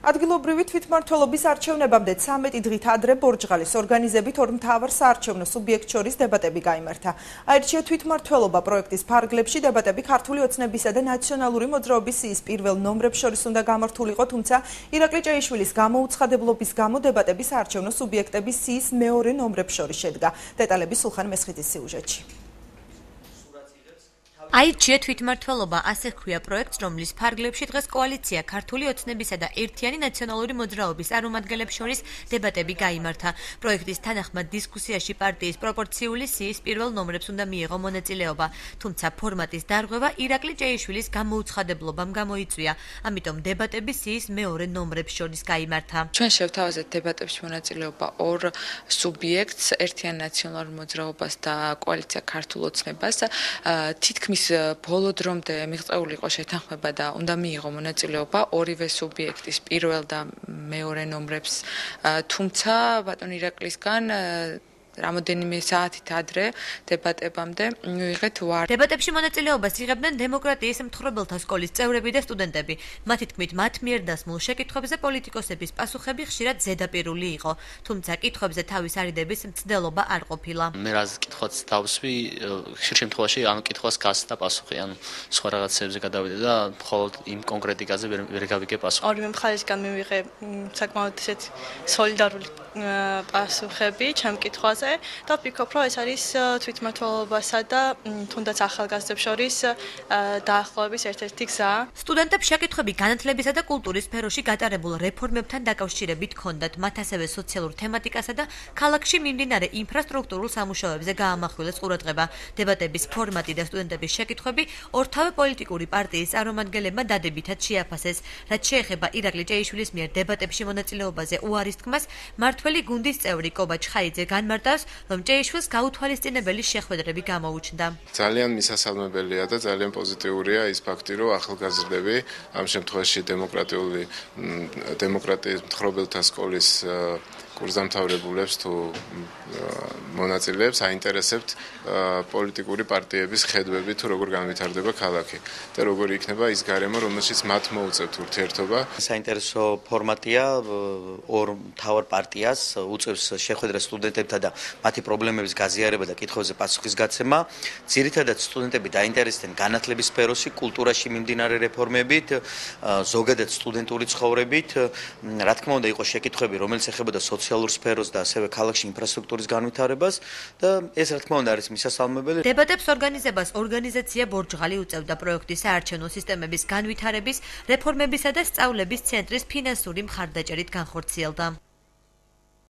ადგილობრივი თვითმმართველობის არჩევნებამდე 13 დღით ადრე ბორჯღალის ორგანიზებით ორ მთავარ საარჩევნო სუბიექტ შორის დებატები გამართა. აირჩია თვითმმართველობა პროექტის ფარგლებში დებატები ქართული ოცნებისა და ნაციონალური მოძრაობის სიის პირველ ნომრებს შორის უნდა გამართულიყო, თუმცა ირაკლი ჭეიშვილის გამოუცხადებლობის გამო დებატები საარჩევნო სუბიექტების სიის მეორე ნომრებს შორის შედგა. დეტალები სულხან მესხეთის სიუჟეტში. აირჩია თვითმმართველობა ასე ხქვია პროექტს რომლის ფარგლებში დღეს კოალიცია ქართული ოცნებისა და ერთიანი ნაციონალური მოძრაობის წარმომადგენლებს შორის დებატები გამართა პროექტის თანახმად დისკუსიაში პარტიის პროპორციული სიის პირველ ნომრებს უნდა მიიღო მონაწილეობა. თუმცა ფორმატის დარღვევა ირაკლი ჭეიშვილის გამოუცხადებლობამ გამოიწვია. ამიტომ დებატები სიის მეორე ნომრებს შორის გამართა ჩვენ შევთავაზეთ დებატებში მონაწილეობა ორ სუბიექტს ერთიან ნაციონალურ მოძრაობას და კოალიცია ქართულ ოცნებას. თითქმის ის ბოლო დრომდე მიღწეული იყო შეთანხმება და უნდა მიიღო მონაწილეობა ორივე სუბიექტის პირველ და მეორე ნომრებს. თუმცა ბატონ ირაკლისგან რამოდენიმე საათით ადრე დებატებამდე მიიღეთ ვარ. დებატებში მონაწილეობას იღებდნენ დემოკრატიის მთხრობელთა სკოლის წევრები და სტუდენტები. მათი თქმით, მათ მიერ დასმულ შეკითხვებზე პოლიტიკოსების პასუხები ხშირად ზედაპირული იყო, თუმცა კითხვებზე თავის არიდების მცდელობა არ ყოფილა. მე რას კითხვაც დავსვი, ხშირ შემთხვევაში ამ კითხვას გასცდა პასუხი, ანუ სხვა რაღაცებზე გადავიდე და მხოლოდ იმ კონკრეტიკაზე ვერ გავიგე პასუხი. ორივე მხარესგან მივიღე საკმაოდ ისეთ სოლიდარული პასუხები ჩემ კითხვაზე. და ვფიქრობ, რომ ეს არის თვითმმართველობასა და თუნდაც ახალგაზრდებს შორის დაახლოების ერთ-ერთი გზა. სტუდენტებს შეკითხები განათლებისა და კულტურის სფეროში გატარებულ რეფორმებთან დაკავშირებით ჰქონდათ, მათ ასევე სოციალურ თემატიკასა და ქალაქში მიმდინარე ინფრასტრუქტურულ სამუშაოებზე გაამახვილეს ყურადღება. დებატების ფორმატი და სტუდენტების შეკითხები ორთავე პოლიტიკური პარტიის წარმომადგენლებმა დადებითად შეაფასეს. რაც შეეხება ირაკლი ჭეიშვილის მიერ დებატებში მონაწილეობაზე უარის თქმას, მართველი გუნდის წევრი კობა ჩხაიძე განმარტავს, რომ ჭეიშვილს გაუთვალისწინებელი შეხვედრები გამოუჩნდა. ძალიან მისასალმებელია და ძალიან პოზიტიურია ის ფაქტი, რომ ახალგაზრდები ამ შემთხვევაში დემოკრატიული დემოკრატიის მთხრობელთა სკოლის კურსდამთავრებულებს თუ მონაწილეებს აინტერესებთ პოლიტიკური პარტიების ხედვები თუ როგორ განვითარდება ქალაქი და როგორ იქნება ის გარემო რომელშიც მათ მოუწევთ ურთიერთობა? საინტერესო ფორმატია ორ თავარ პარტიას უწევს შეხვედრა სტუდენტებთან და მათი პრობლემების გაზიარება და კითხვებზე პასუხის გაცემა. ძირითადად სტუდენტები დაინტერესდნენ განათლების სფეროში კულტურაში მიმდინარე რეფორმებით ზოგადად სტუდენტური ცხოვრებით. რა თქმა უნდა იყო შეკითხვები რომელიც ეხებოდა სოციალურ სოციალურ სფეროს და ასევე ქალაქში ინფრასტრუქტურის განვითარებას და ეს რა თქმა უნდა არის მისასალმებელი. დებატებს ორგანიზებას ორგანიზაცია ბორჯღალი უწევდა პროექტის საარჩევნო სისტემების განვითარების, რეფორმებისა და სწავლების ცენტრის ფინანსური მხარდაჭერით განხორციელდა.